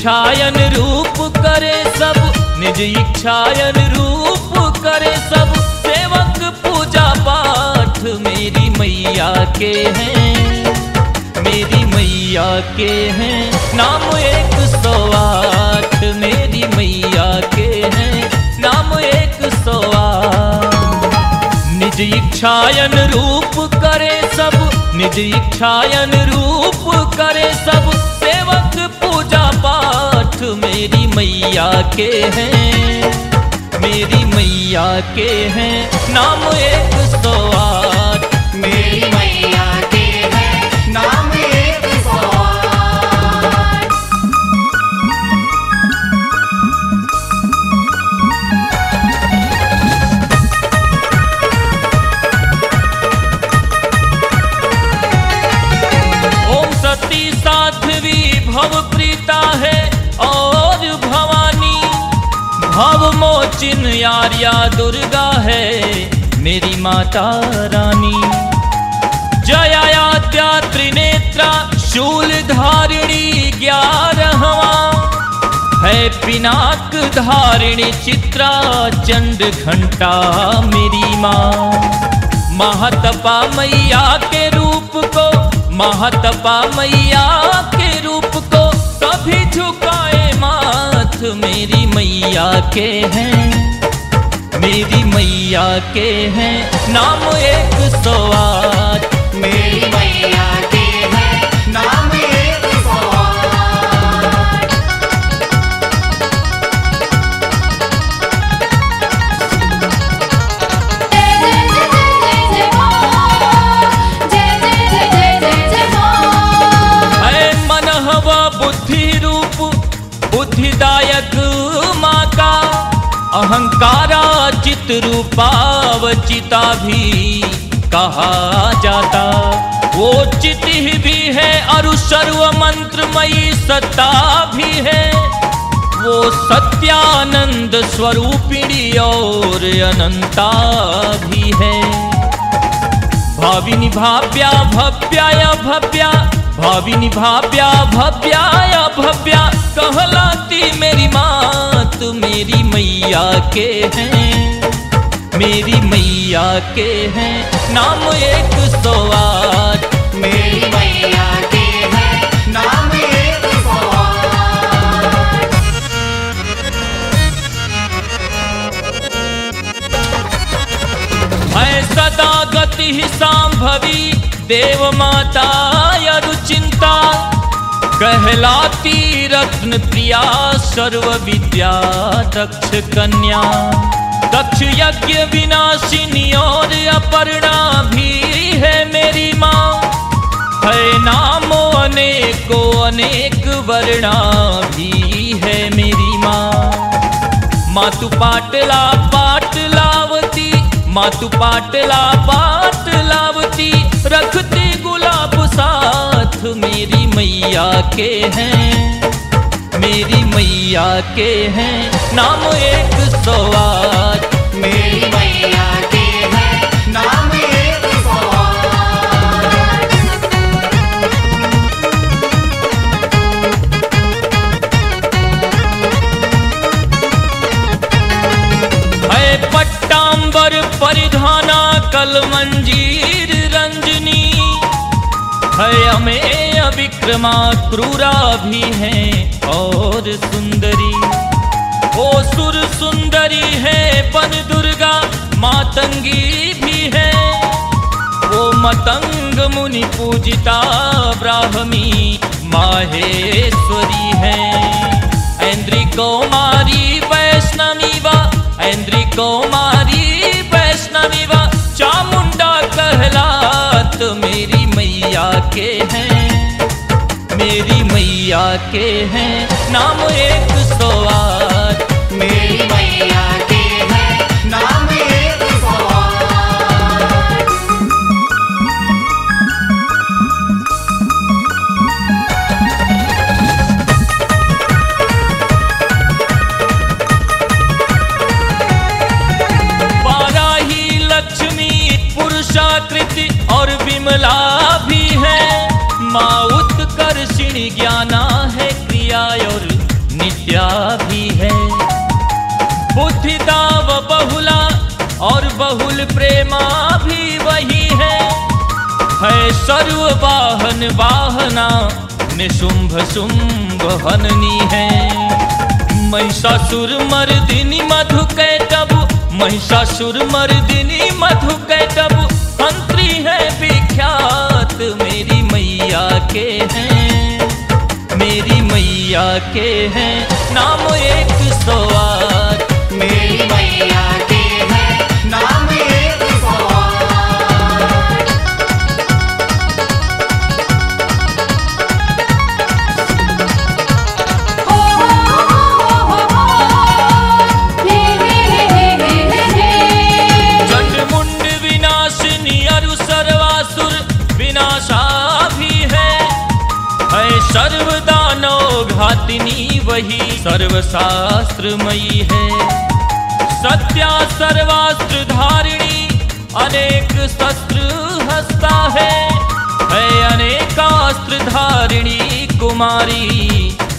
इच्छायन रूप करे सब, निज इच्छायन रूप करे सब। सेवक पूजा पाठ मेरी मैया के हैं, मेरी मैया के हैं। नाम एक सौ आठ मेरी मैया के हैं, नाम एक सौ आठ। निज इच्छायन रूप करे सब, निज इच्छायन रूप करे सब। पूजा पाठ मेरी मैया के हैं। मेरी मैया के हैं। नाम एक सौ मोचिन यारिया दुर्गा है, मेरी माता रानी। जया जयाद्या त्रिनेत्रा शूल धारिणी ग्यारहवा। है पिनाक धारिणी चित्रा चंड घंटा मेरी माँ। महतपा मैया के रूप को, महतपा मैया मेरी मैया के हैं। मेरी मैया के हैं। नाम एक सौ मेरी मैया के अहंकारा चित रूपावचिता भी कहा जाता। वो चित ही भी है और सर्व मंत्रमयी सत्ता भी है। वो सत्यानंद स्वरूपिणी और अनंता भी है। भाविनी भाव्या भव्याय भव्या, भाविनी भाव्या भव्याय भव्या, कहलाती मेरी मात मेरी मैया के हैं। मेरी मैया के हैं। नाम एक सौ आठ मेरी मैया के है। नाम एक सौ आठ। सदा गति ही सांभवी देव माता या रुचिंता कहलाती रत्न प्रिया सर्व विद्या दक्ष कन्या। दक्ष यज्ञ विनाशिनी और अपर्णा भी है मेरी माँ। है नामो अनेको, अनेक वर्णा भी है मेरी माँ। मातु पाटला पाटलावती, मातु पाटला पाटलावती, रखती साथ मेरी मैया के हैं। मेरी मैया के हैं। नाम एक सौ आठ मेरी मैया के है। नाम एक सौ आठ। है पट्टांबर परिधाना कल विक्रमा क्रूरा भी है और सुंदरी। वो सुर सुंदरी है, बन दुर्गा मातंगी भी है। वो मतंग मुनि पूजिता ब्राह्मी माहेश्वरी है। ऐन्द्री कौमारी वैष्णवी वा ऐन्द्री कौमारी मैया के हैं। नाम एक सौ वाहन वाहना निशुंभ शुंभ हननी है। महिषासुर मर्दिनी मधु कैटब महिषासुर मर्दिनी मधु कैटब मंत्री है विख्यात, मेरी मैया के हैं। मेरी मैया के हैं। नाम एक सौ सर्वशास्त्रमयी है। सत्या सर्वास्त्र धारिणी अनेक शस्त्र हस्ता है। है अनेकास्त्र धारिणी कुमारी,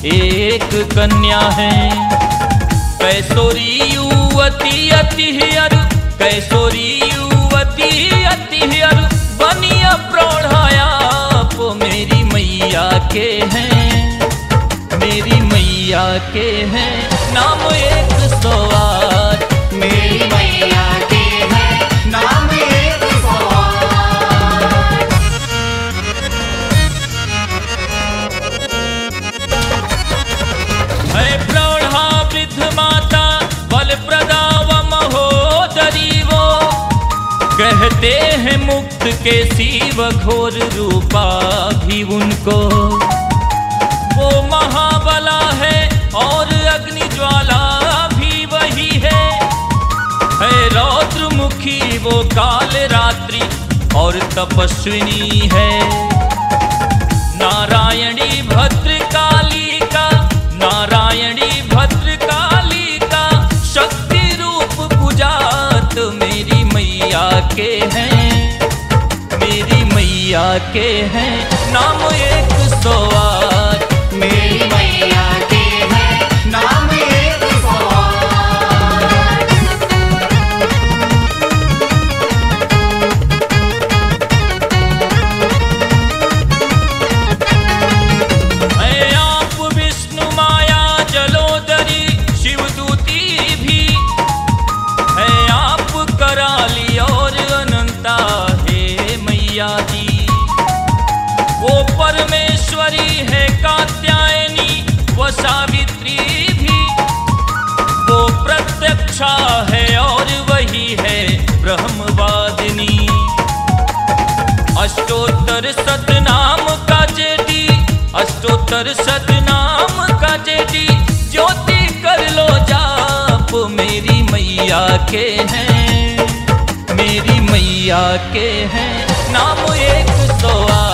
एक कन्या है। कैसोरी युवती अति अरु कैसोरी युवती अति अरु बनिया प्रौढ़ायाप मेरी मैया के हैं। के हैं नाम एक सौ आठ मेरी मैया के है नाम एक सवार है प्रौढ़ा वृद्ध माता बल प्रदा व महोदरी वो। कहते हैं मुक्त के शिव घोर रूपा भी उनको। वो महाबला है और अग्नि ज्वाला भी वही है। है रौद्र मुखी वो काल रात्रि और तपस्विनी है। नारायणी भद्रकाली का, नारायणी भद्रकाली का शक्ति रूप पूजात मेरी मैया के हैं। मेरी मैया के हैं। नाम प्रत्यक्षा है और वही है ब्रह्मवादिनी। अष्टोत्तर सतनाम का जेडी अष्टोत्तर सतनाम का जेडी ज्योति कर लो जाप, मेरी मैया के हैं, मेरी मैया के हैं। नाम एक सौ आठ